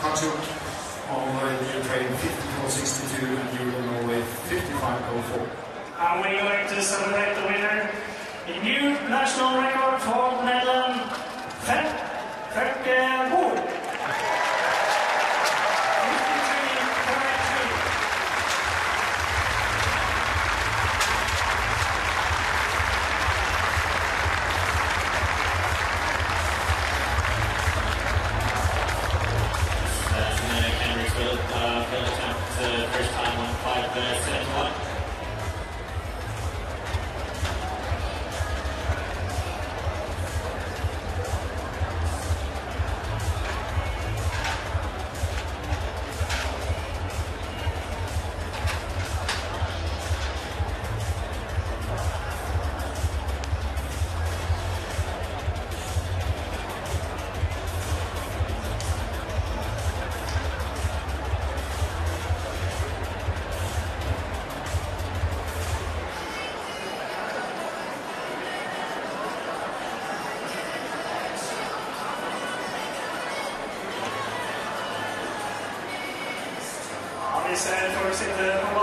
Kachuk on Ukraine 50.62 and you will know with 55.4. And uh, we like to celebrate the winner. the new national record for Netherlands. Fem, fem, Torcedano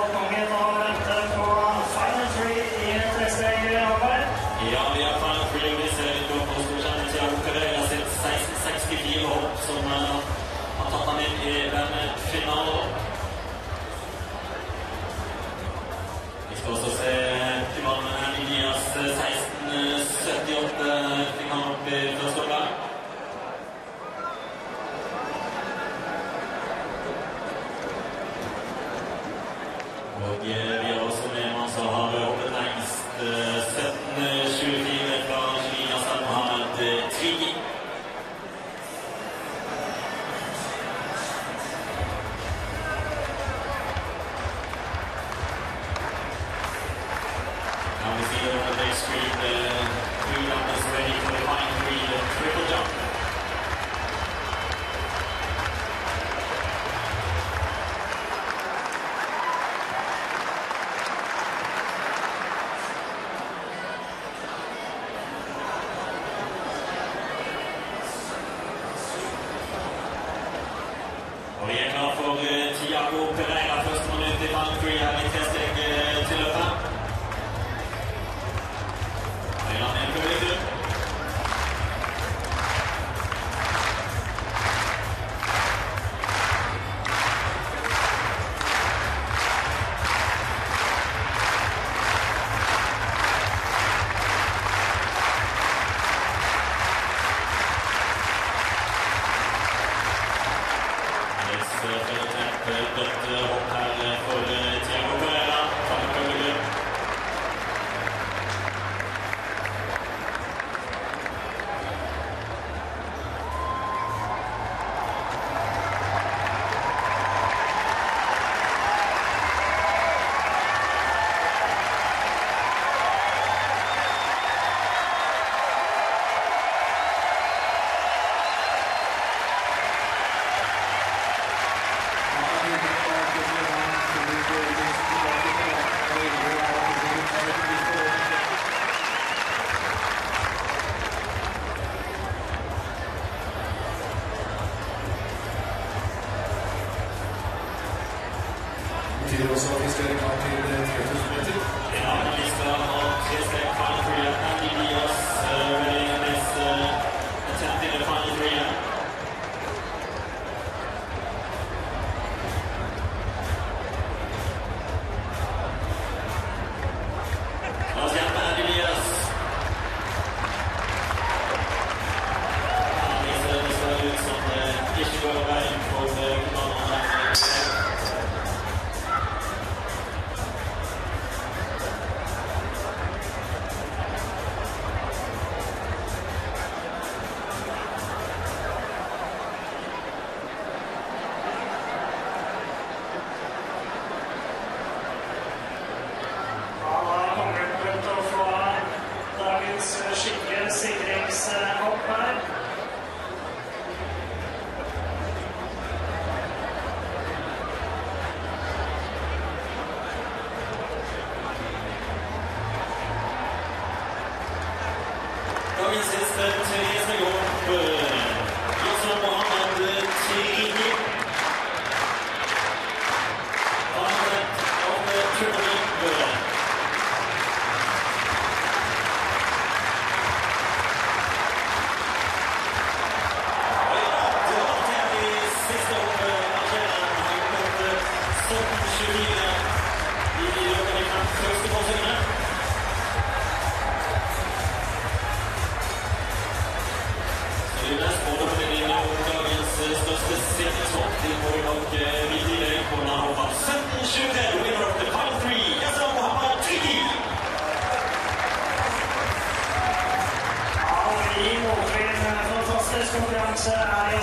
Let's go down to Ali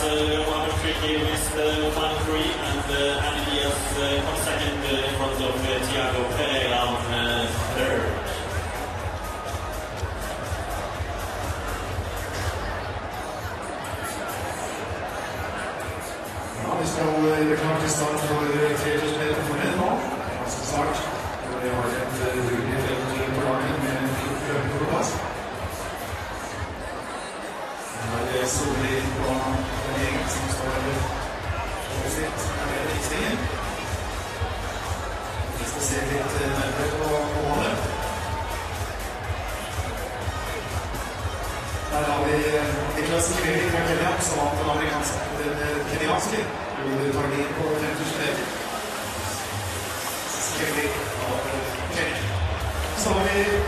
uh, Tricky with uh, 1 3 and Andy Diaz uh, second uh, in front of uh, Thiago Pereira on uh, third. Ja, vi skal i for 300 meter for menn nå. Ganske snart. vi har et eh, juli fremtid på laget med en fin prøve på plass. Det er Solli på den egen som står der på sitt. Er det riktig? Vi skal se litt eh, nærmere på, på det. Der har vi eh, Niklas Kveli fra Kenya, som det er ganske kenyanske. Ole Targin på 5000 meter.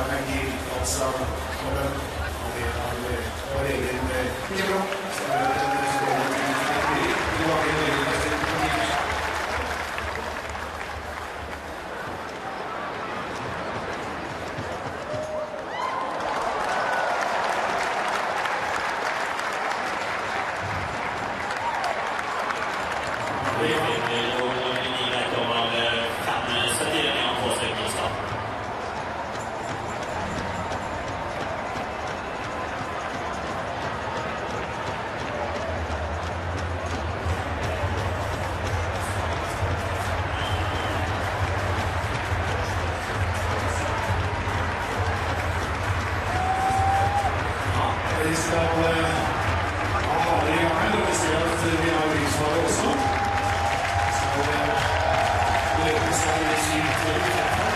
要看你，我知道，我们，我们，我们，我们，我们，我们，我们，我们，我们，我们，我们，我们，我们，我们，我们，我们，我们，我们，我，Thank you.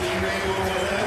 どうも。